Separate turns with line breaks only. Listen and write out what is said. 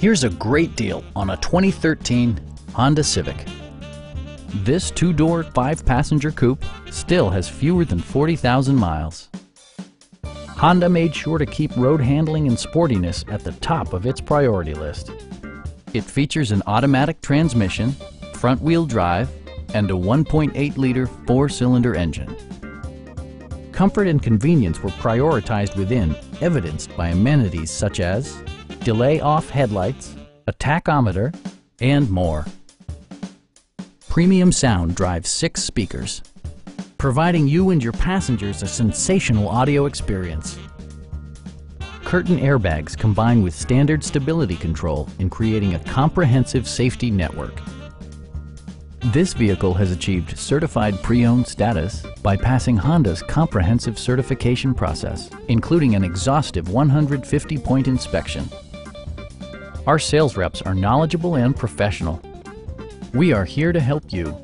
Here's a great deal on a 2013 Honda Civic. This two-door, five-passenger coupe still has fewer than 40,000 miles. Honda made sure to keep road handling and sportiness at the top of its priority list. It features an automatic transmission, front-wheel drive, and a 1.8-liter four-cylinder engine. Comfort and convenience were prioritized within, evidenced by amenities such as delay-off headlights, a tachometer, and more. Premium sound drives six speakers, providing you and your passengers a sensational audio experience. Curtain airbags combine with standard stability control in creating a comprehensive safety network. This vehicle has achieved certified pre-owned status by passing Honda's comprehensive certification process, including an exhaustive 150-point inspection. Our sales reps are knowledgeable and professional. We are here to help you